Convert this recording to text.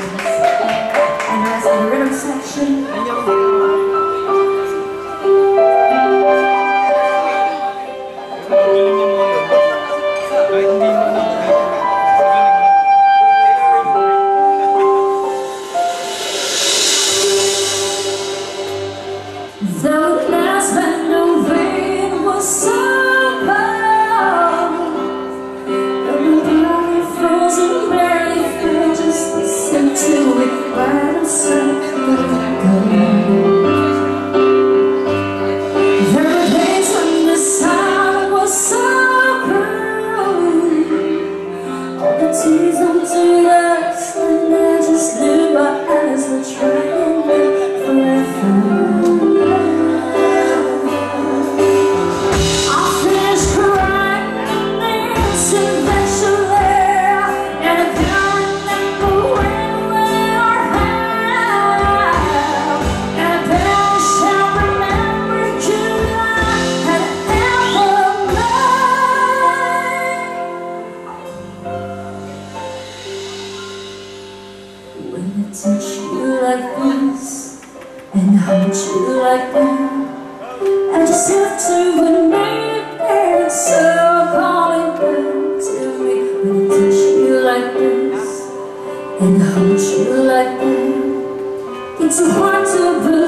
and rhythm section. tears touch you like this And hold you like that. I just have to admit that it's so calling back to me When I touch you like this And hold you like that. It's hard to believe.